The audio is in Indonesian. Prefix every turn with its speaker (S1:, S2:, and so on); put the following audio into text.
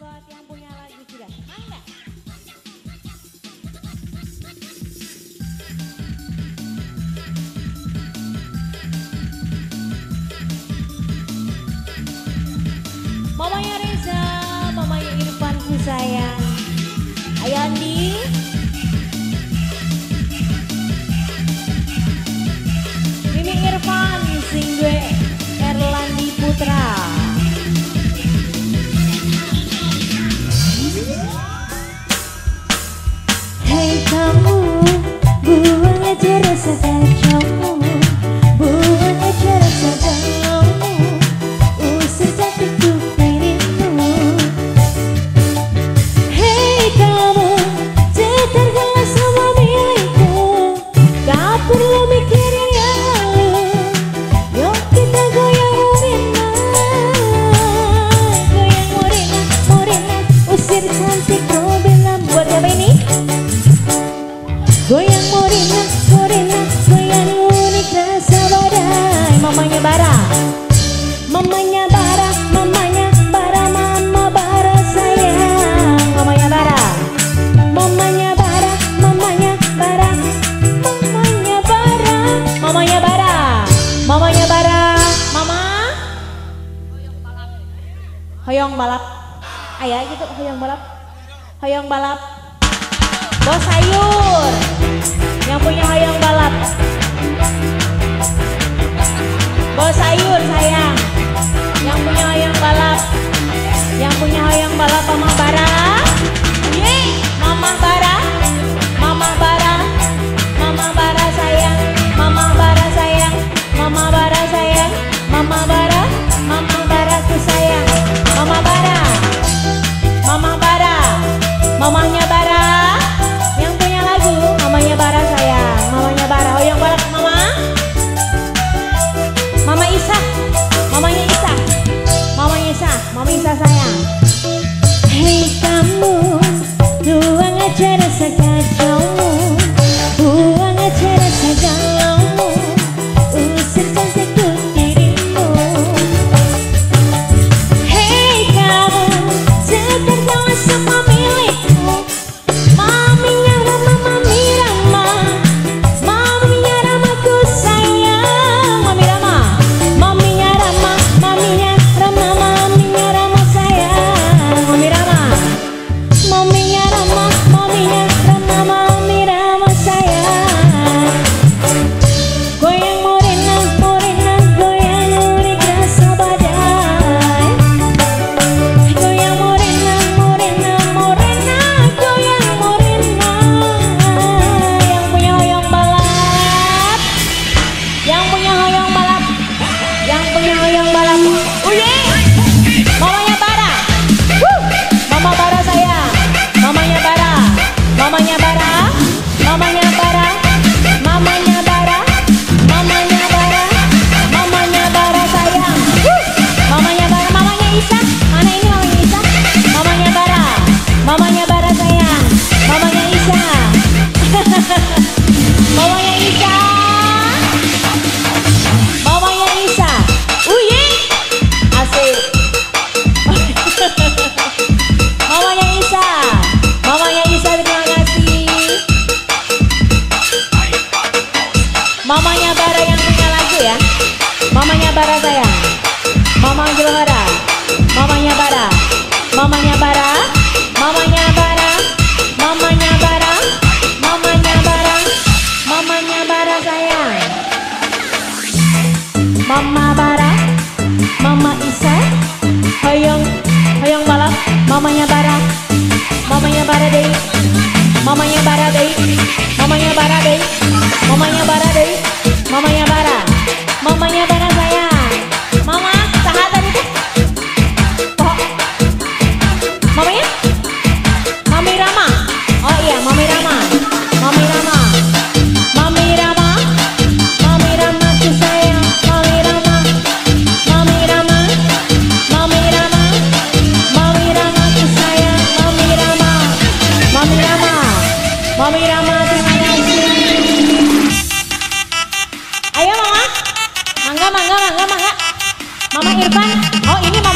S1: buat yang punya lagu sudah senang nggak? Mamanya Reza, mamanya Irfanku sayang. Ayo Ini Irfan sing して hoyong balap. Ayah gitu hoyong balap. Hoyong balap. Bos sayur. Yang punya hoyong balap. Bos sayur saya bara sayang. Mamanya Johara Mamanya bara. Mamanya bara. Mamanya bara. Mamanya bara. Mamanya bara. Mamanya bara sayang. Mama bara. Mama Isa. Hoyong. Hoyong balap Mamanya bara. Mamanya bara deh Mamanya bara deh 好眼睛吧